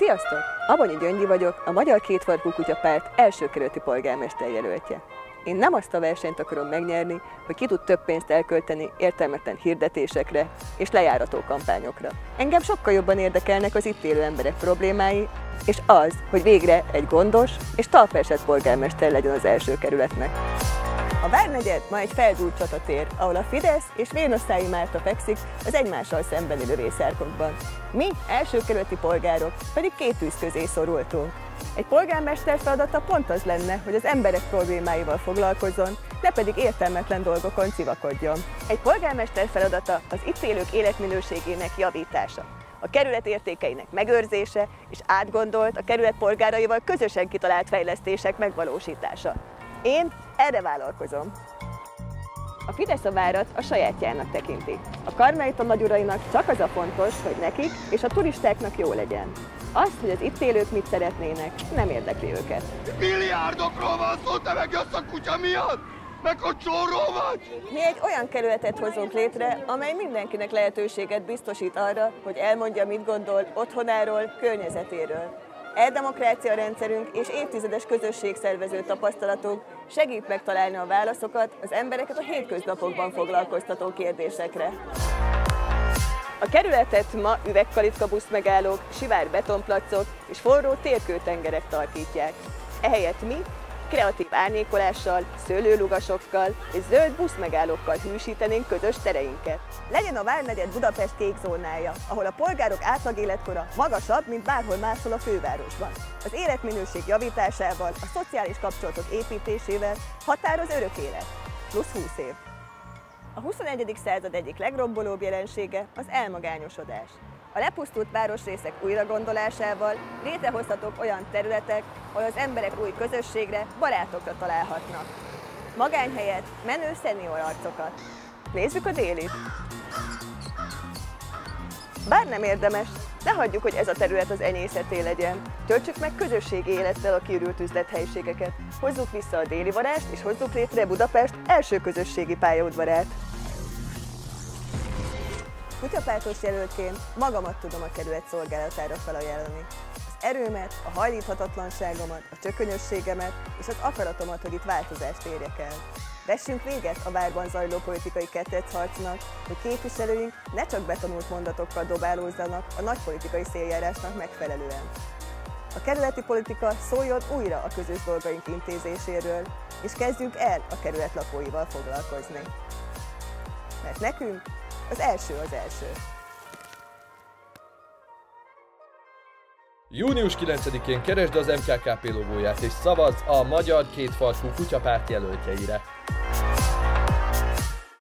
Sziasztok! Abonyi Gyöngyi vagyok, a Magyar Kétfarkú Kutyapárt első kerületi polgármester jelöltje. Én nem azt a versenyt akarom megnyerni, hogy ki tud több pénzt elkölteni értelmetlen hirdetésekre és lejárató kampányokra. Engem sokkal jobban érdekelnek az itt élő emberek problémái, és az, hogy végre egy gondos és talpersett polgármester legyen az első kerületnek. A Várnegyed ma egy feldúlt csatatér, ahol a Fidesz és Vénosztályi Márta fekszik az egymással szemben élő részárkokban. Mi, első kerületi polgárok, pedig két tűz közé szorultunk. Egy polgármester feladata pont az lenne, hogy az emberek problémáival foglalkozzon, ne pedig értelmetlen dolgokon civakodjon. Egy polgármester feladata az itt élők életminőségének javítása a kerület értékeinek megőrzése és átgondolt, a kerület polgáraival közösen kitalált fejlesztések megvalósítása. Én erre vállalkozom. A Fidesz a várat a sajátjának tekinti. A karmelita nagyurainak csak az a fontos, hogy nekik és a turistáknak jó legyen. Azt, hogy az itt élők mit szeretnének, nem érdekli őket. Milliárdokról van szó, te megjössz a kutya miatt? Meg a csóró vagy? Mi egy olyan kerületet hozunk létre, amely mindenkinek lehetőséget biztosít arra, hogy elmondja, mit gondol otthonáról, környezetéről. E-demokrácia rendszerünk és évtizedes közösségszervező tapasztalatunk segít megtalálni a válaszokat az embereket a hétköznapokban foglalkoztató kérdésekre. A kerületet ma üvegkalitka buszmegállók, sivár betonplacok és forró térkőtengerek tartítják. Ehelyett mi kreatív árnyékolással, szőlőlugasokkal és zöld buszmegállókkal hűsítenénk közös tereinket. Legyen a Várnegyed Budapest kék zónája, ahol a polgárok átlag életkora magasabb, mint bárhol máshol a fővárosban. Az életminőség javításával, a szociális kapcsolatok építésével határoz örök élet, plusz 20 év. A 21. század egyik legrombolóbb jelensége az elmagányosodás. A lepusztult városrészek újragondolásával létrehozhatók olyan területek, ahol az emberek új közösségre, barátokra találhatnak. Magány helyett menő szenior arcokat. Nézzük a délit! Bár nem érdemes, ne hagyjuk, hogy ez a terület az enyészeté legyen. Töltsük meg közösségi élettel a kiürült üzlethelyiségeket. Hozzuk vissza a déli varást, és hozzuk létre Budapest első közösségi pályaudvarát. Kutyapártos jelöltként magamat tudom a kerület szolgálatára felajánlani. Az erőmet, a hajlíthatatlanságomat, a csökönyösségemet és az akaratomat, hogy itt változást érjek el. Vessünk véget a várban zajló politikai harcnak, hogy képviselőink ne csak betanult mondatokkal dobálózzanak a nagy politikai széljárásnak megfelelően. A kerületi politika szóljon újra a közös dolgaink intézéséről, és kezdjünk el a kerület lakóival foglalkozni. Mert nekünk az első az első. Június 9-én keresd az MKKP logóját és szavazz a Magyar Kétfarkú Kutyapárt jelöltjeire.